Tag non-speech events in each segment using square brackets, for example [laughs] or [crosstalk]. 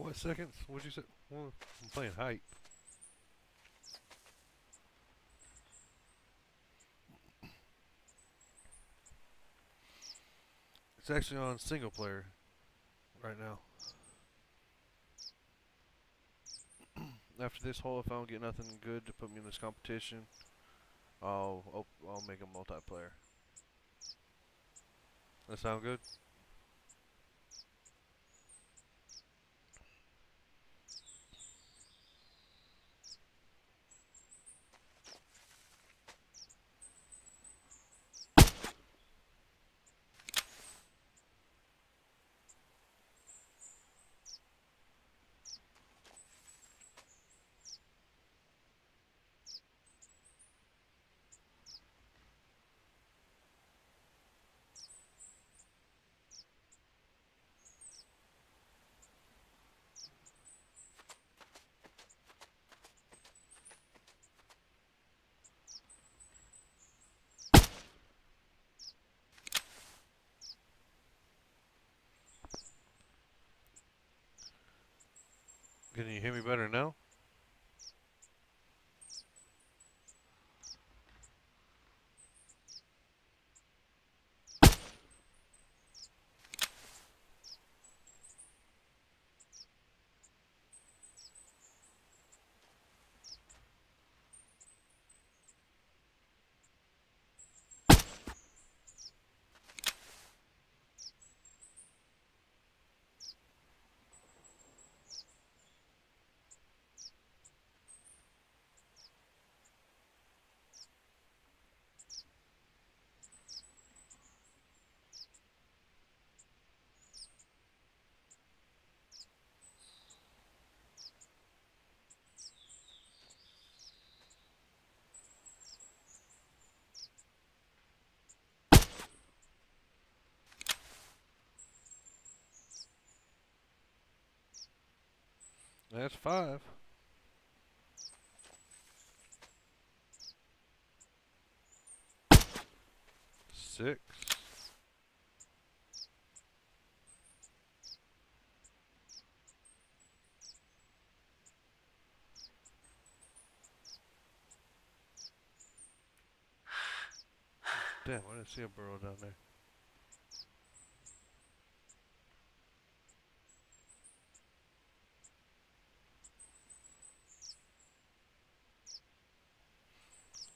What seconds? What'd you say? Well, I'm playing hype. It's actually on single player right now. [clears throat] After this hole, if I don't get nothing good to put me in this competition, I'll I'll, I'll make a multiplayer. That sound good? Can you hear me better now? That's five. Six. Damn, I didn't see a burrow down there.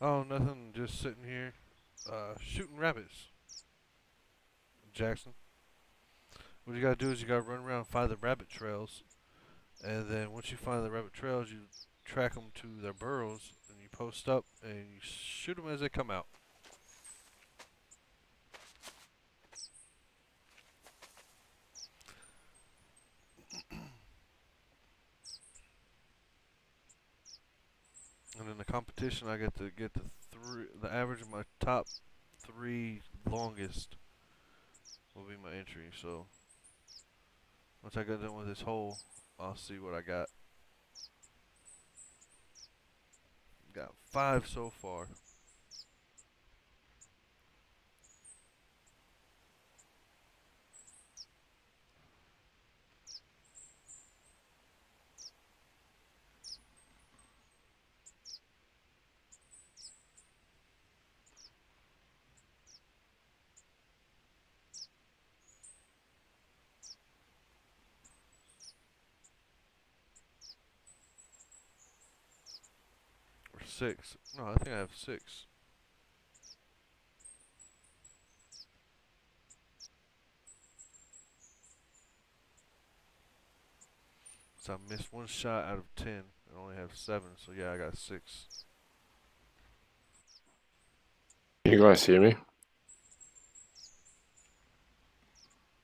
Oh, nothing. Just sitting here, uh, shooting rabbits. Jackson. What you gotta do is you gotta run around and find the rabbit trails, and then once you find the rabbit trails, you track them to their burrows, and you post up and you shoot them as they come out. The competition, I get to get the three, the average of my top three longest will be my entry. So once I get done with this hole, I'll see what I got. Got five so far. Six. No, I think I have six. So I missed one shot out of ten. I only have seven, so yeah, I got six. You guys hear me?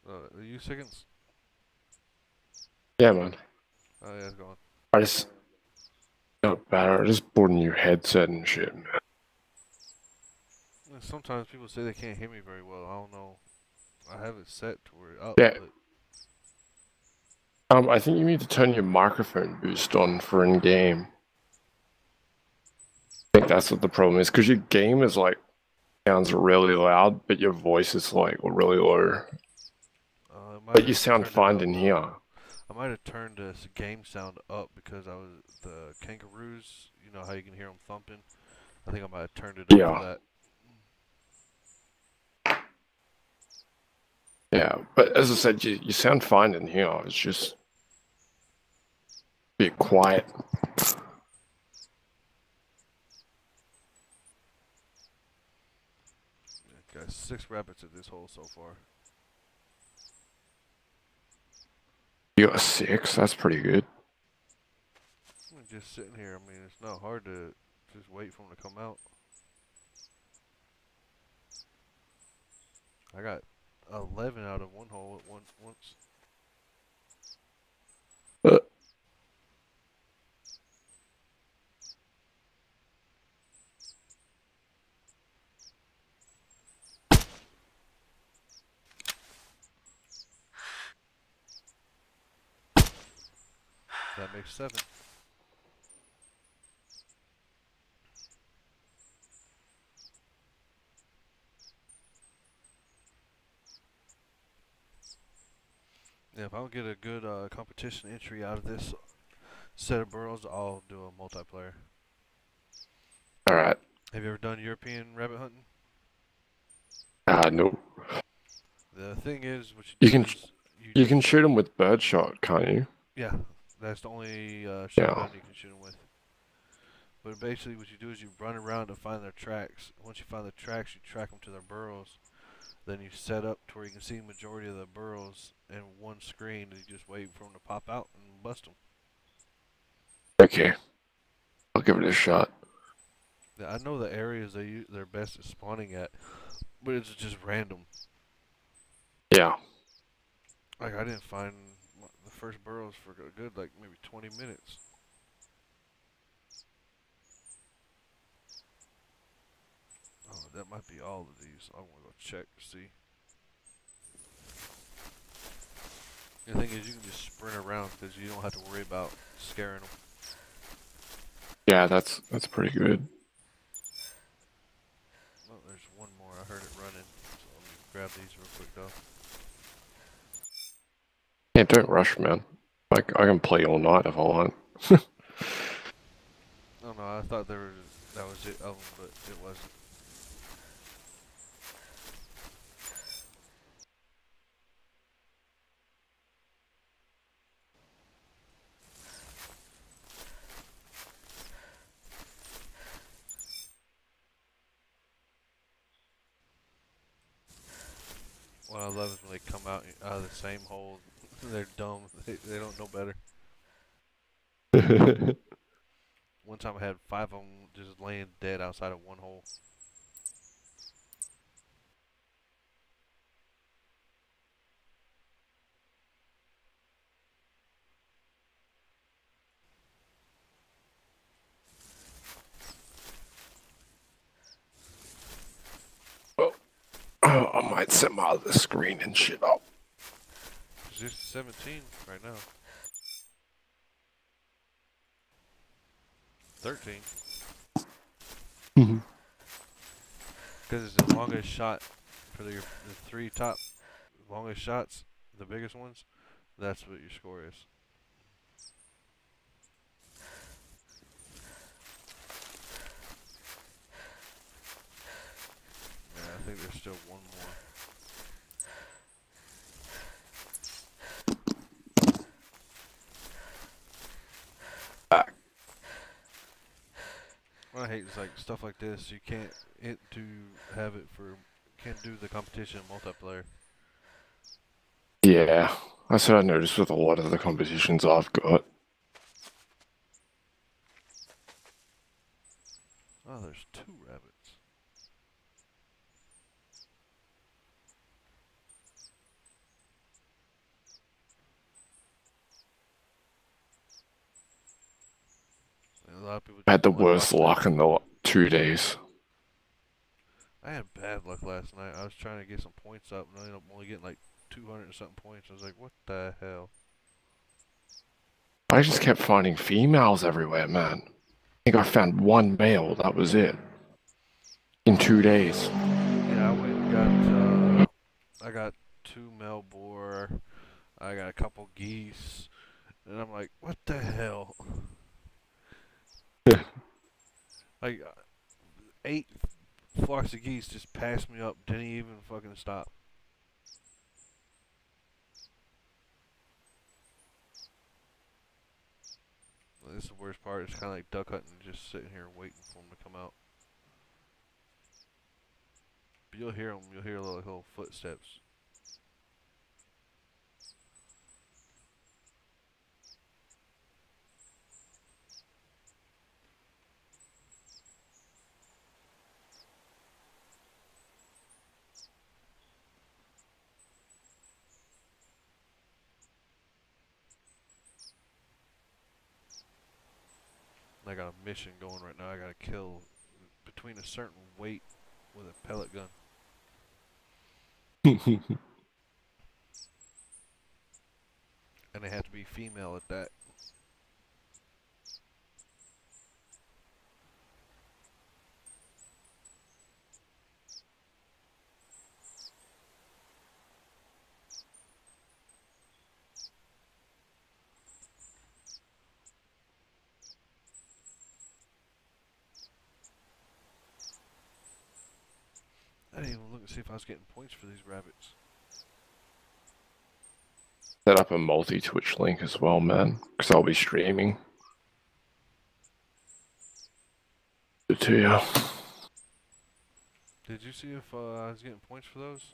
Uh, are you seconds? Yeah, man. Oh yeah, it's gone. I just I just bought a new headset and shit, man. Sometimes people say they can't hear me very well. I don't know. I have it set to where up. Yeah. but- Um, I think you need to turn your microphone boost on for in game. I think that's what the problem is because your game is like sounds really loud, but your voice is like really low. Uh, But you sound fine in here. I might have turned this game sound up because I was the kangaroos. You know how you can hear them thumping. I think I might have turned it up Yeah. for that. Yeah, but as I said, you, you sound fine in here. It's just a bit quiet. Got six rabbits at this hole so far. You got a six. That's pretty good. I'm just sitting here. I mean, it's not hard to just wait for them to come out. I got 11 out of one hole at once. Seven. Yeah, if I don't get a good uh, competition entry out of this set of burrows, I'll do a multiplayer. All right. Have you ever done European rabbit hunting? Uh, no. The thing is, what you, You do can you, You can shoot them with birdshot, can't you? yeah, that's the only uh, Yeah. shotgun you can shoot them with. But basically, what you do is you run around to find their tracks. Once you find the tracks, you track them to their burrows. Then you set up to where you can see the majority of the burrows in one screen, and you just wait for them to pop out and bust them. Okay. I'll give it a shot. I know the areas they u- they're best at spawning at, but it's just random. Yeah. Like I didn't find first burrows for a good like maybe 20 minutes. Oh, that might be all of these. I want to go check to see. The thing is, you can just sprint around because you don't have to worry about scaring them. Yeah, that's that's pretty good. Oh, there's one more. I heard it running. So let me grab these real quick though. Yeah, don't rush, man. Like I can play all night if I want. [laughs] Oh no, I thought there was that was it of 'em, but it wasn't. What I love is when they come out out of the same hole. They're dumb. They, they don't know better. [laughs] One time I had five of them just laying dead outside of one hole. oh, [clears throat] I might set my other screen and shit up. Just 17 right now. 13. Mhm. Because it's the longest shot for the, the three top longest shots, the biggest ones. That's what your score is. Yeah, I think there's still one more. Hate is like stuff like this. You can't it to have it for can't do the competition multiplayer. Yeah, that's what I noticed with a lot of the competitions I've got. Oh, there's two rabbits. And a lot of people I had the worst luck- in the two days. I had bad luck last night. I was trying to get some points up, and I ended up only getting like 200 and something points. I was like, what the hell? I just kept finding females everywhere, man. I think I found one male. That was it. In two days. Yeah, I went and got, uh, I got two male boar. I got a couple geese. And I'm like, what the hell? Like, uh, eight flocks of geese just passed me up, didn't even fucking stop. This is the worst part. It's kind of like duck hunting, just sitting here waiting for them to come out. But you'll hear them. You'll hear little, little footsteps. I got a mission going right now. I gotta kill between a certain weight with a pellet gun. [laughs] and they have to be female at that. I didn't even look and see if I was getting points for these rabbits. Set up a multi Twitch link as well, man, because I'll be streaming. Good to you. Did you see if uh, I was getting points for those?